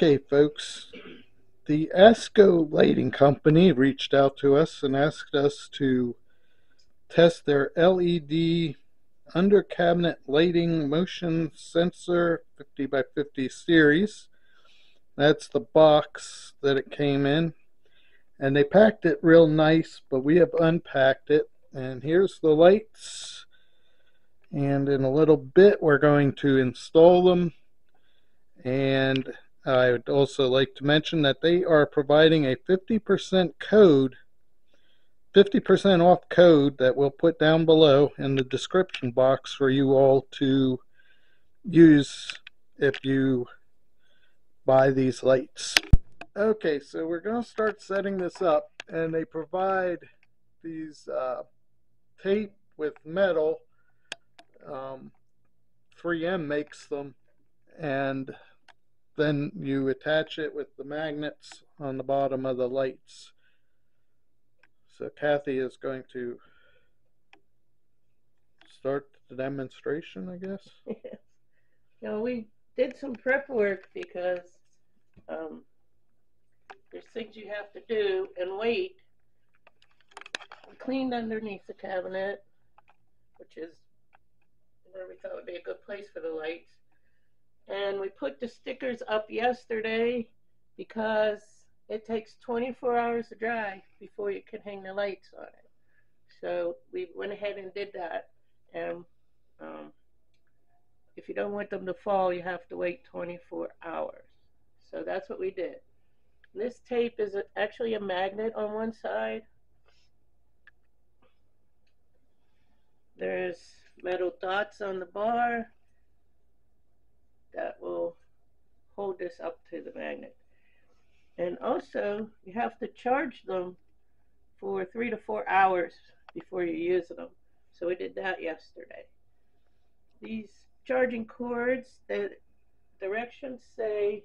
Okay, folks. The Tasko Lighting Company reached out to us and asked us to test their LED under cabinet lighting motion sensor 50 by 50 series. That's the box that it came in. And they packed it real nice, but we have unpacked it. And here's the lights. And in a little bit, we're going to install them. And I would also like to mention that they are providing a 50% code, 50% off code that we'll put down below in the description box for you all to use if you buy these lights. Okay, so we're going to start setting this up, and they provide these uh, tape with metal. Um, 3M makes them, and then you attach it with the magnets on the bottom of the lights. So Kathy is going to start the demonstration, I guess. Yeah, we did some prep work because um, there's things you have to do and wait. We cleaned underneath the cabinet, which is where we thought would be a good place for the lights. And we put the stickers up yesterday because it takes 24 hours to dry before you can hang the lights on it. So we went ahead and did that. And um, if you don't want them to fall, you have to wait 24 hours. So that's what we did. This tape is actually a magnet on one side. There's metal dots on the bar that will hold this up to the magnet. And also, you have to charge them for three to four hours before you use them. So we did that yesterday. These charging cords, the directions say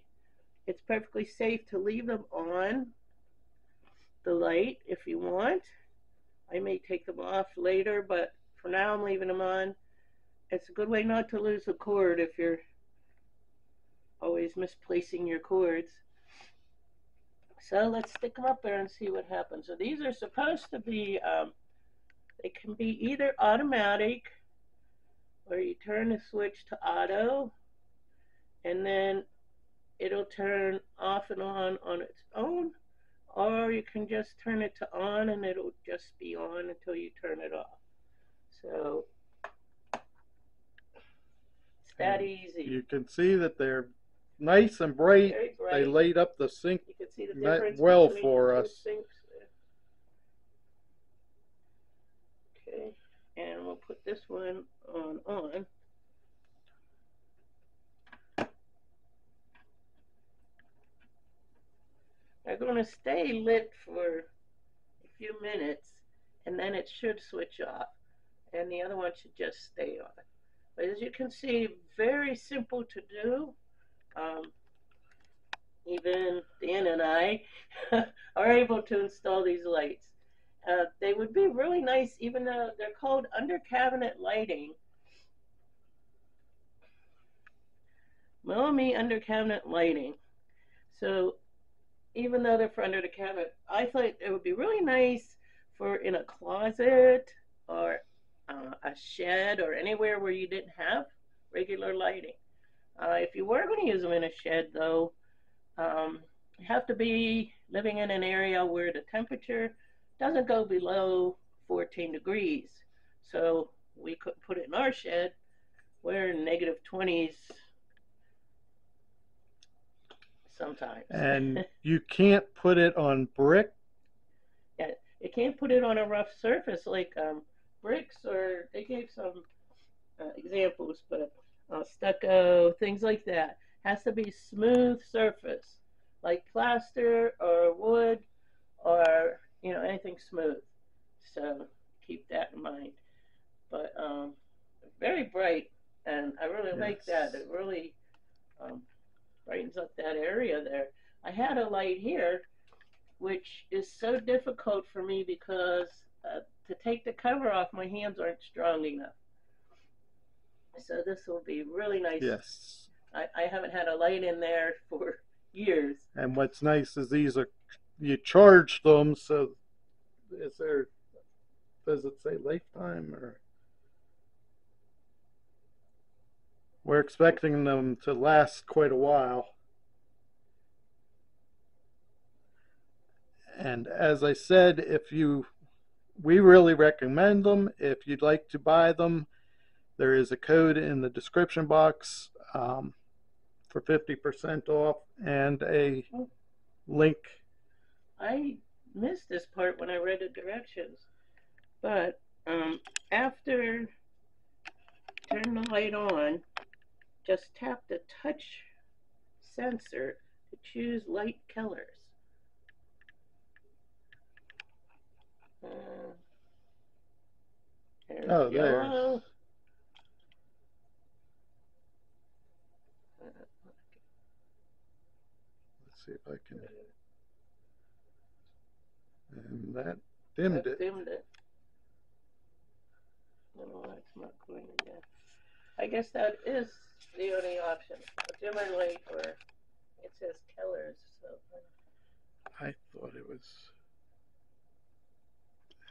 it's perfectly safe to leave them on the light if you want. I may take them off later, but for now I'm leaving them on. It's a good way not to lose a cord if you're always misplacing your cords. So let's stick them up there and see what happens. So these are supposed to be, um, they can be either automatic or you turn the switch to auto and then it'll turn off and on on its own or you can just turn it to on and it'll just be on until you turn it off. So it's that easy. You can see that they're nice and bright. Very bright. They laid up the sink You can see the difference well for us. Okay, and we'll put this one on on. They're going to stay lit for a few minutes, and then it should switch off, and the other one should just stay on. But as you can see, very simple to do. Um, even Dan and I are able to install these lights. Uh, they would be really nice, even though they're called under cabinet lighting. Maumi under cabinet lighting. So even though they're for under the cabinet, I thought it would be really nice for in a closet or uh, a shed or anywhere where you didn't have regular lighting. Uh, if you were going to use them in a shed, though, um, you have to be living in an area where the temperature doesn't go below 14 degrees. So we could put it in our shed where negative 20s sometimes. and you can't put it on brick. yeah, you can't put it on a rough surface like um, bricks or they gave some uh, examples, but uh, stucco, things like that. Has to be smooth surface, like plaster or wood or you know anything smooth. So keep that in mind. But um, very bright, and I really like that. It really um, brightens up that area there. I had a light here, which is so difficult for me because uh, to take the cover off, my hands aren't strong enough. So this will be really nice. Yes. I, I haven't had a light in there for years. And what's nice is these are you charge them. So is there? Does it say lifetime or? We're expecting them to last quite a while. And as I said, if you, we really recommend them. If you'd like to buy them, there is a code in the description box um, for 50% off and a link. I missed this part when I read the directions, but um, after turn the light on, just tap the touch sensor to choose light colors. Uh, Oh, there. yellow. Uh, Let's see if I can. And that dimmed it. dimmed it. No, that's not going in there. I guess that is the only option. Dimmer light or it says colors, so I thought it was.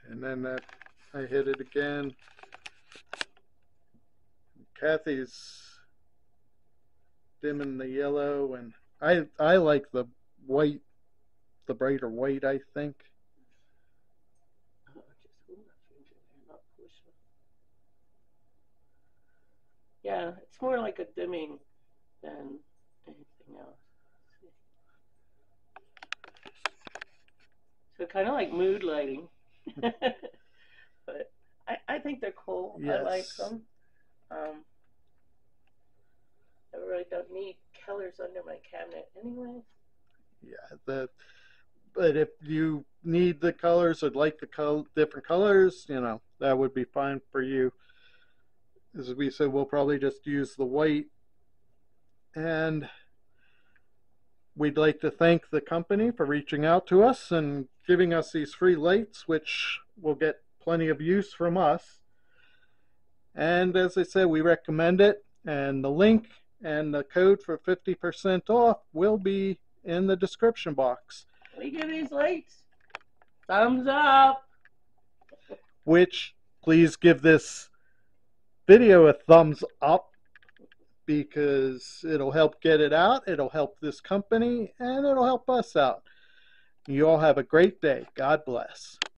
And then that I hit it again. Kathy's dimming the yellow, and I I like the white, the brighter white. I think. just hold my finger there, not push it. Yeah, it's more like a dimming than anything else. So kind of like mood lighting. but I, I think they're cool. I like them. Um, I really don't need colors under my cabinet anyway. Yeah, the. But if you need the colors or like the col- different colors, you know that would be fine for you. As we said, we'll probably just use the white. And we'd like to thank the company for reaching out to us and giving us these free lights, which will get plenty of use from us. And as I said, we recommend it. And the link and the code for 50% off will be in the description box, We give these lights thumbs up. which please give this video a thumbs up because it'll help get it out, it'll help this company, and it'll help us out. You all have a great day. God bless.